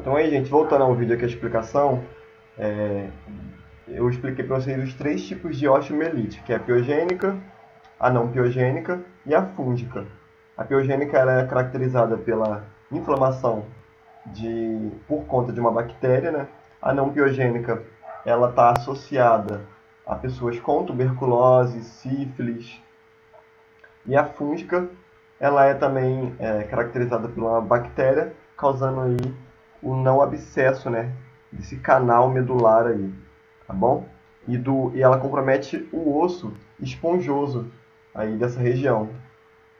Então aí, gente, voltando ao vídeo aqui a explicação, é, eu expliquei para vocês os três tipos de osteomielite, que é a piogênica, a não piogênica e a fúngica. A piogênica ela é caracterizada pela inflamação de, por conta de uma bactéria, né? A não piogênica ela está associada a pessoas com tuberculose, sífilis. E a fúngica ela é também é, caracterizada por uma bactéria, causando aí o não abscesso, né? Desse canal medular aí, tá bom? E, do, e ela compromete o osso esponjoso aí dessa região,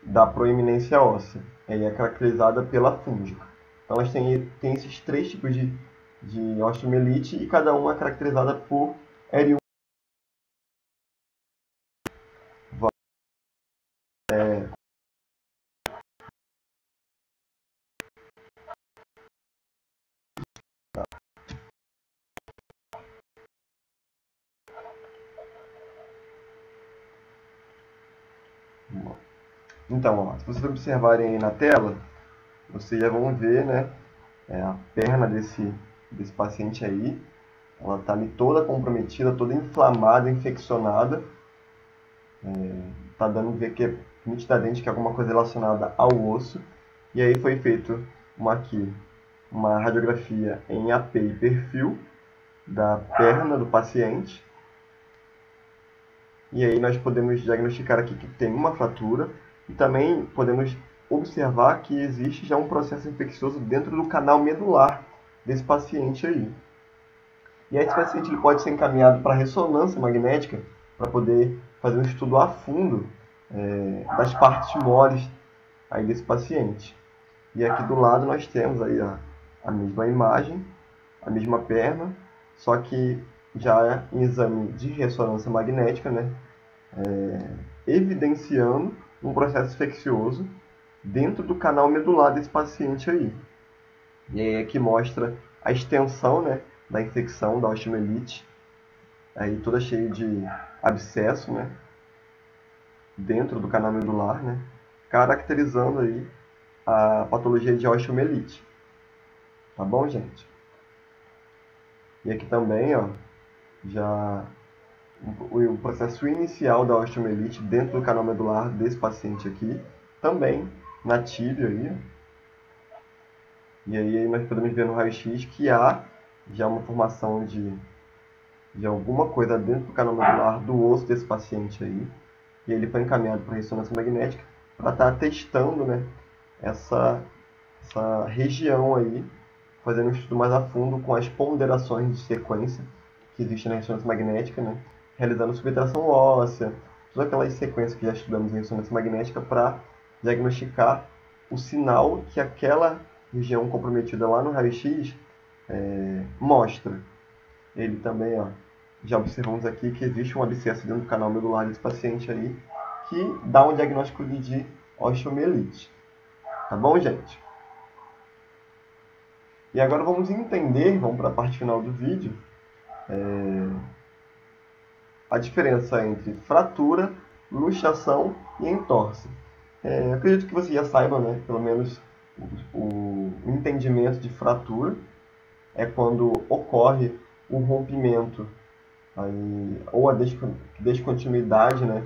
da proeminência óssea. Aí é caracterizada pela fúngica. Então elas têm, têm esses três tipos de, de osteomielite e cada uma é caracterizada por L1 Então, ó, se vocês observarem aí na tela, vocês já vão ver, né, é, a perna desse, desse paciente aí, ela está ali toda comprometida, toda inflamada, infeccionada, está é, dando ver que é nitidamente que é alguma coisa relacionada ao osso, e aí foi feito uma aqui, uma radiografia em AP e perfil da perna do paciente, e aí nós podemos diagnosticar aqui que tem uma fratura, e também podemos observar que existe já um processo infeccioso dentro do canal medular desse paciente aí. E esse paciente ele pode ser encaminhado para ressonância magnética para poder fazer um estudo a fundo é, das partes moles aí desse paciente. E aqui do lado nós temos aí a, a mesma imagem, a mesma perna, só que já em exame de ressonância magnética, né, é, evidenciando um processo infeccioso dentro do canal medular desse paciente aí. E aí é que mostra a extensão né, da infecção da osteomielite, aí toda cheia de abscesso, né, dentro do canal medular, né, caracterizando aí a patologia de osteomielite. Tá bom, gente? E aqui também, ó, já o processo inicial da osteomielite dentro do canal medular desse paciente aqui, também na tíbia aí. E aí nós podemos ver no raio-x que há já uma formação de, de alguma coisa dentro do canal medular do osso desse paciente aí. E ele foi encaminhado para ressonância magnética para estar tá testando né, essa, essa região aí, fazendo um estudo mais a fundo com as ponderações de sequência que existem na ressonância magnética, né? Realizando subtração óssea, todas aquelas sequências que já estudamos em ressonância magnética para diagnosticar o sinal que aquela região comprometida lá no raio-x é, mostra. Ele também, ó, já observamos aqui que existe um abscesso dentro do canal medular desse paciente aí, que dá um diagnóstico de osteomielite. Tá bom, gente? E agora vamos entender, vamos para a parte final do vídeo, é, a diferença entre fratura, luxação e entorse. É, acredito que você já saiba, né, pelo menos o, o entendimento de fratura é quando ocorre o rompimento aí, ou a descontinuidade né,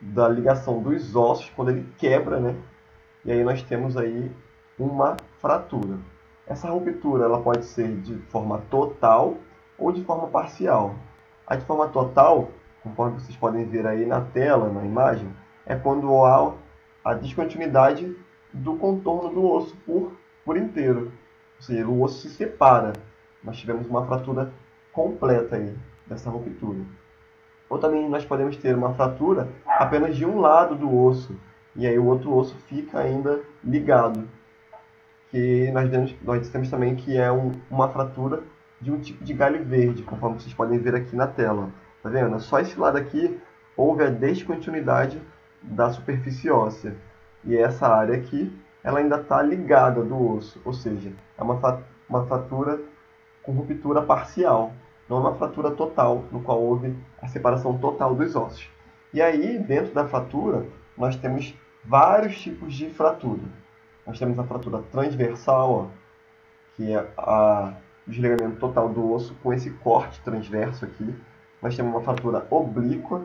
da ligação dos ossos, quando ele quebra, né, e aí nós temos aí uma fratura. Essa ruptura ela pode ser de forma total ou de forma parcial. A de forma total conforme vocês podem ver aí na tela, na imagem, é quando há a descontinuidade do contorno do osso por, por inteiro. Ou seja, o osso se separa. Nós tivemos uma fratura completa aí dessa ruptura. Ou também nós podemos ter uma fratura apenas de um lado do osso, e aí o outro osso fica ainda ligado. Que nós, nós dissemos também que é um, uma fratura de um tipo de galho verde, conforme vocês podem ver aqui na tela. Tá vendo? Só esse lado aqui houve a descontinuidade da superfície óssea. E essa área aqui, ela ainda está ligada do osso, ou seja, é uma, uma fratura com ruptura parcial, não uma fratura total, no qual houve a separação total dos ossos. E aí, dentro da fratura, nós temos vários tipos de fratura. Nós temos a fratura transversal, ó, que é a, o desligamento total do osso com esse corte transverso aqui. Nós temos uma fratura oblíqua,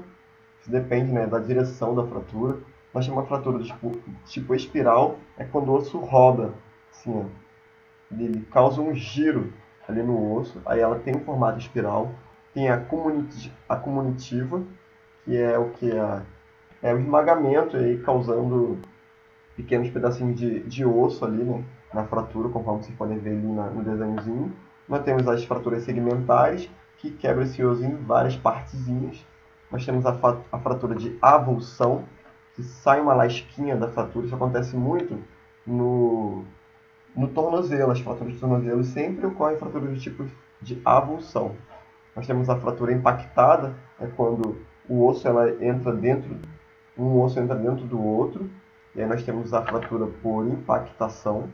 isso depende né, da direção da fratura. Nós temos uma fratura tipo, tipo espiral, é quando o osso roda, assim, ó. Ele causa um giro ali no osso, aí ela tem um formato espiral. Tem a, comuniti a comunitiva, que é o que é, é o esmagamento aí causando pequenos pedacinhos de, de osso ali né, na fratura, conforme vocês podem ver ali na, no desenhozinho. Nós temos as fraturas segmentares, que quebram esse osso em várias partezinhas. Nós temos a, a fratura de avulsão, que sai uma lasquinha da fratura. Isso acontece muito no, no tornozelo. As fraturas de tornozelo sempre ocorrem fraturas do tipo de avulsão. Nós temos a fratura impactada, é quando o osso ela entra dentro, um osso entra dentro do outro. E aí nós temos a fratura por impactação.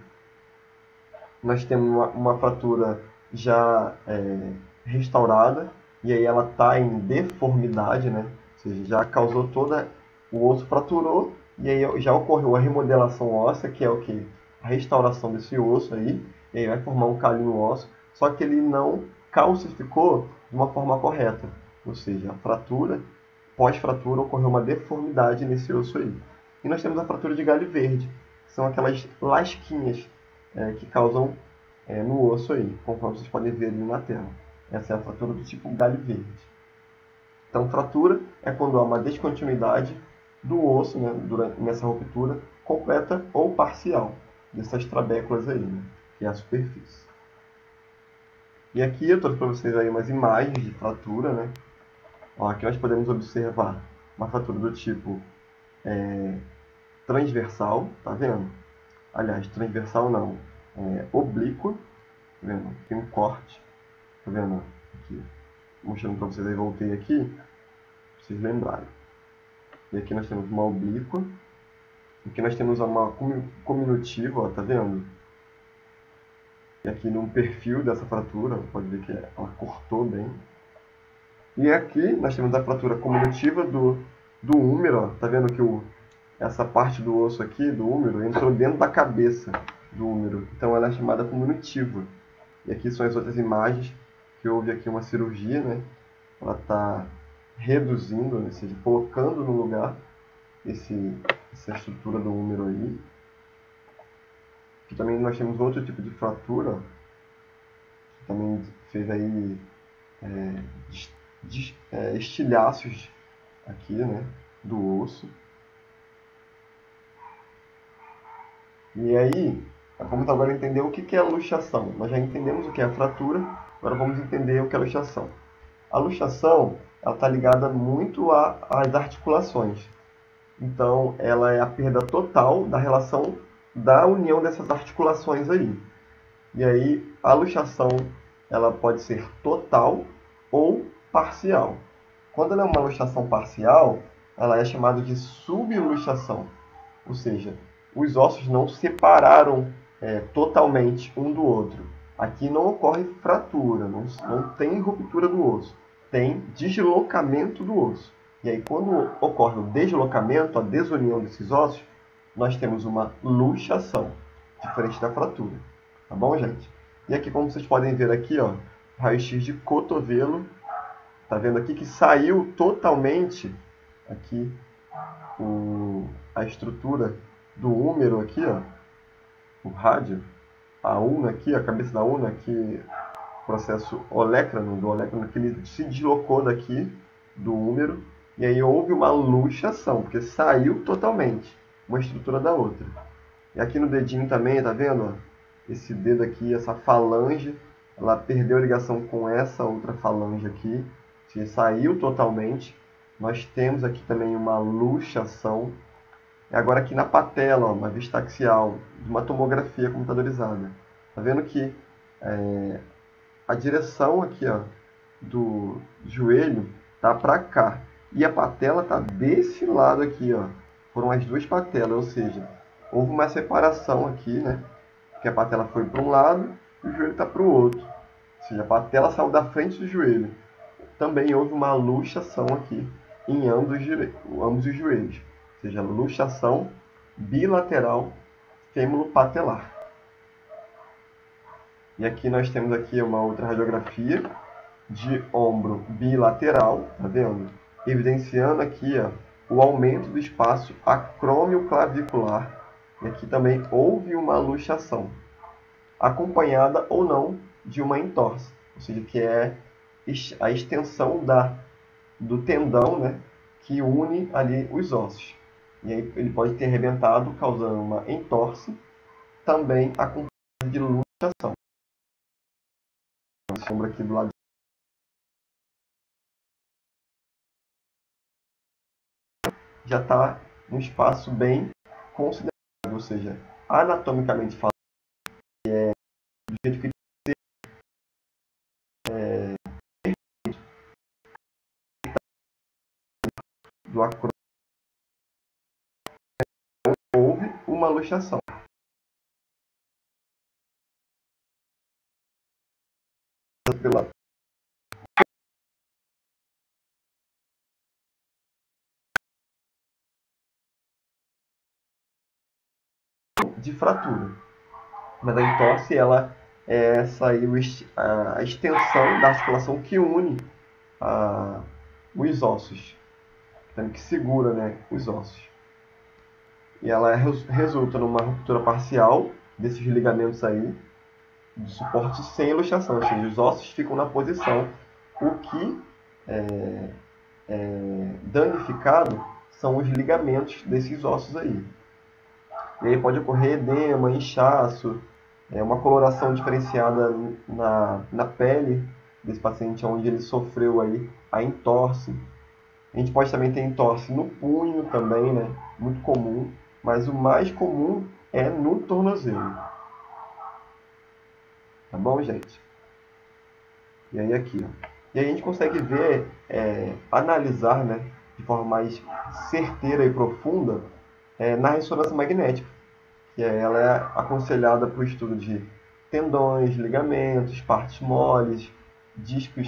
Nós temos uma, uma fratura já é, restaurada, e aí ela está em deformidade, né? Ou seja, já causou toda. O osso fraturou, e aí já ocorreu a remodelação óssea, que é o que? A restauração desse osso aí, e aí vai formar um calinho ósseo, só que ele não calcificou de uma forma correta. Ou seja, a fratura, pós-fratura, ocorreu uma deformidade nesse osso aí. E nós temos a fratura de galho verde, que são aquelas lasquinhas é, que causam é, no osso aí, conforme vocês podem ver ali na tela. Essa é a fratura do tipo galho verde. Então, fratura é quando há uma descontinuidade do osso né, durante, nessa ruptura, completa ou parcial, dessas trabéculas aí, né, que é a superfície. E aqui eu trouxe para vocês aí umas imagens de fratura. Né? Ó, aqui nós podemos observar uma fratura do tipo é, transversal, tá vendo? Aliás, transversal não, é, oblíqua, tá vendo? Tem um corte Tá vendo? Aqui. Mostrando para vocês aí, voltei aqui. Pra vocês lembrarem. E aqui nós temos uma oblíqua. Aqui nós temos uma cominutiva, ó, tá vendo? E aqui no perfil dessa fratura, pode ver que ela cortou bem. E aqui nós temos a fratura cominutiva do, do húmero, ó. tá vendo que o, essa parte do osso aqui, do húmero, entrou dentro da cabeça do húmero. Então ela é chamada cominutiva. E aqui são as outras imagens que houve aqui uma cirurgia, né? Ela está reduzindo, né? seja, colocando no lugar esse, essa estrutura do húmero aí. Aqui também nós temos outro tipo de fratura, que também fez aí é, é, estilhaços aqui, né? Do osso. E aí, vamos agora entender o que é a luxação. Nós já entendemos o que é a fratura, Agora vamos entender o que é luxação. A luxação está ligada muito às articulações. Então, ela é a perda total da relação da união dessas articulações aí. E aí, a luxação ela pode ser total ou parcial. Quando ela é uma luxação parcial, ela é chamada de subluxação. Ou seja, os ossos não separaram é, totalmente um do outro Aqui não ocorre fratura, não, não tem ruptura do osso, tem deslocamento do osso. E aí, quando ocorre o deslocamento, a desunião desses ossos, nós temos uma luxação, diferente da fratura. Tá bom, gente? E aqui, como vocês podem ver aqui, ó, raio-x de cotovelo. Tá vendo aqui que saiu totalmente aqui o, a estrutura do húmero aqui, ó, o rádio a una aqui, a cabeça da una, que processo olécrano, do olécrano, que ele se deslocou daqui do úmero, e aí houve uma luxação, porque saiu totalmente uma estrutura da outra. E aqui no dedinho também, tá vendo? Esse dedo aqui, essa falange, ela perdeu a ligação com essa outra falange aqui, saiu totalmente. Nós temos aqui também uma luxação agora aqui na patela, ó, uma vista axial, de uma tomografia computadorizada. Tá vendo que é, a direção aqui ó, do joelho tá para cá e a patela tá desse lado aqui, ó. Foram as duas patelas, ou seja, houve uma separação aqui, né? Que a patela foi para um lado e o joelho está para o outro. Ou seja, a patela saiu da frente do joelho. Também houve uma luxação aqui em ambos, ambos os joelhos seja, luxação bilateral fêmulo patelar. E aqui nós temos aqui uma outra radiografia de ombro bilateral, tá vendo? Evidenciando aqui ó, o aumento do espaço acrômio clavicular. E aqui também houve uma luxação, acompanhada ou não de uma entorse, ou seja, que é a extensão da, do tendão né, que une ali os ossos. E aí ele pode ter arrebentado, causando uma entorse, também acompanhada de luxação. Sombra aqui do lado já está um espaço bem considerável, ou seja, anatomicamente falando, é, do jeito que é, do acrônimo uma luxação. Pela de fratura. Mas a entorse ela é aí, a extensão da articulação que une a, os ossos, que segura né, os ossos. E ela resulta numa ruptura parcial desses ligamentos aí, de suporte sem luxação, ou seja, os ossos ficam na posição. O que é, é danificado são os ligamentos desses ossos aí. E aí pode ocorrer edema, inchaço, é, uma coloração diferenciada na, na pele desse paciente, onde ele sofreu aí a entorse. A gente pode também ter entorse no punho também, né? Muito comum, mas o mais comum é no tornozelo. Tá bom, gente? E aí aqui, ó. E aí a gente consegue ver, é, analisar, né, de forma mais certeira e profunda é, na ressonância magnética, que é, ela é aconselhada para o estudo de tendões, ligamentos, partes moles, discos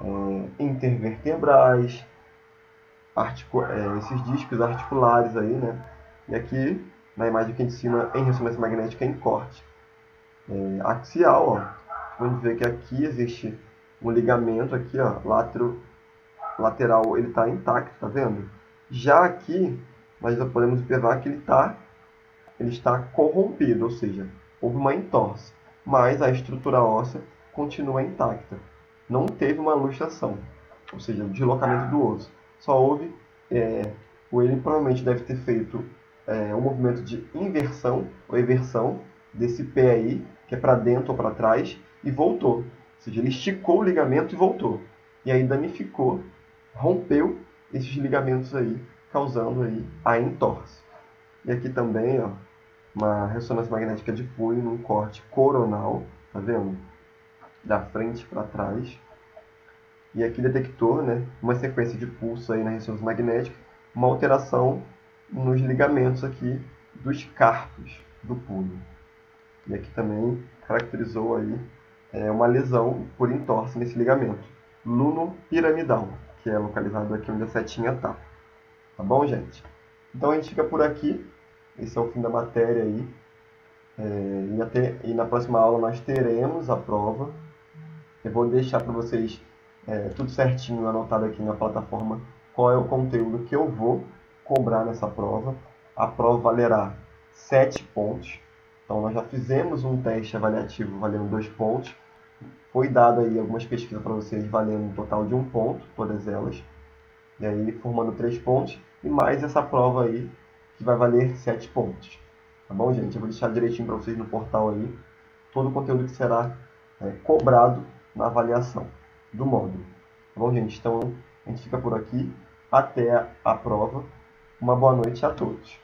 é, intervertebrais, é, esses discos articulares aí, né? E aqui, na imagem aqui em cima, em ressonância magnética em corte é, axial, ó, vamos ver que aqui existe um ligamento aqui, ó, lateral, ele está intacto, tá vendo? Já aqui, nós já podemos observar que ele, tá, ele está corrompido, ou seja, houve uma entorse, mas a estrutura óssea continua intacta. Não teve uma luxação, ou seja, o deslocamento do osso. Só houve, é, o ele provavelmente deve ter feito é, um movimento de inversão ou eversão desse pé aí, que é para dentro ou para trás, e voltou. Ou seja, ele esticou o ligamento e voltou. E aí danificou, rompeu esses ligamentos aí causando aí a entorse. E aqui também, ó, uma ressonância magnética de punho num corte coronal, tá vendo? Da frente para trás. E aqui detectou, né, uma sequência de pulso aí na ressonância magnética, uma alteração nos ligamentos aqui dos carpos do punho. E aqui também caracterizou aí é, uma lesão por entorse nesse ligamento, luno piramidal, que é localizado aqui onde a setinha está. Tá bom, gente? Então a gente fica por aqui. Esse é o fim da matéria aí. É, e, até, e na próxima aula nós teremos a prova. Eu vou deixar para vocês é, tudo certinho anotado aqui na plataforma qual é o conteúdo que eu vou cobrar nessa prova. A prova valerá 7 pontos. Então nós já fizemos um teste avaliativo valendo 2 pontos. Foi dado aí algumas pesquisas para vocês valendo um total de um ponto, todas elas e aí formando três pontos, e mais essa prova aí, que vai valer sete pontos. Tá bom, gente? Eu vou deixar direitinho para vocês no portal aí, todo o conteúdo que será é, cobrado na avaliação do módulo. Tá bom, gente? Então, a gente fica por aqui. Até a prova. Uma boa noite a todos.